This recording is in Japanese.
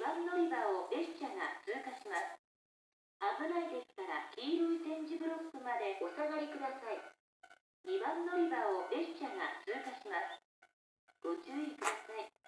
番乗り場を列車が通過します。危ないですから黄色い点字ブロックまでお下がりください。2番乗り場を。列車が通過します。ご注意ください。